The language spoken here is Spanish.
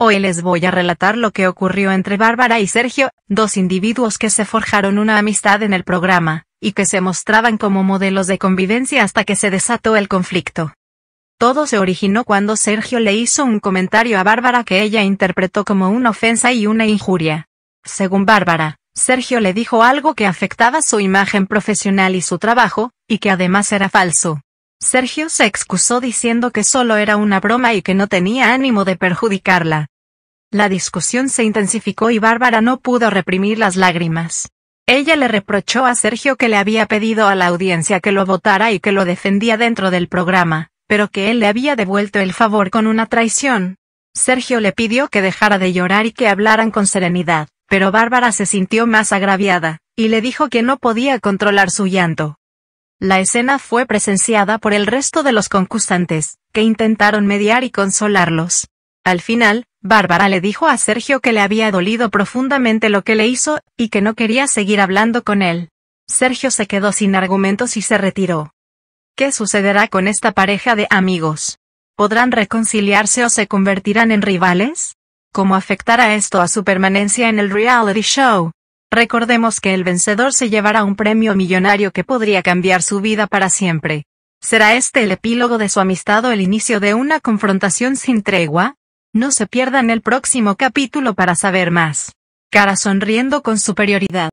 Hoy les voy a relatar lo que ocurrió entre Bárbara y Sergio, dos individuos que se forjaron una amistad en el programa, y que se mostraban como modelos de convivencia hasta que se desató el conflicto. Todo se originó cuando Sergio le hizo un comentario a Bárbara que ella interpretó como una ofensa y una injuria. Según Bárbara, Sergio le dijo algo que afectaba su imagen profesional y su trabajo, y que además era falso. Sergio se excusó diciendo que solo era una broma y que no tenía ánimo de perjudicarla. La discusión se intensificó y Bárbara no pudo reprimir las lágrimas. Ella le reprochó a Sergio que le había pedido a la audiencia que lo votara y que lo defendía dentro del programa, pero que él le había devuelto el favor con una traición. Sergio le pidió que dejara de llorar y que hablaran con serenidad, pero Bárbara se sintió más agraviada, y le dijo que no podía controlar su llanto. La escena fue presenciada por el resto de los concursantes, que intentaron mediar y consolarlos. Al final, Bárbara le dijo a Sergio que le había dolido profundamente lo que le hizo, y que no quería seguir hablando con él. Sergio se quedó sin argumentos y se retiró. ¿Qué sucederá con esta pareja de amigos? ¿Podrán reconciliarse o se convertirán en rivales? ¿Cómo afectará esto a su permanencia en el reality show? Recordemos que el vencedor se llevará un premio millonario que podría cambiar su vida para siempre. ¿Será este el epílogo de su amistad o el inicio de una confrontación sin tregua? No se pierdan el próximo capítulo para saber más. Cara sonriendo con superioridad.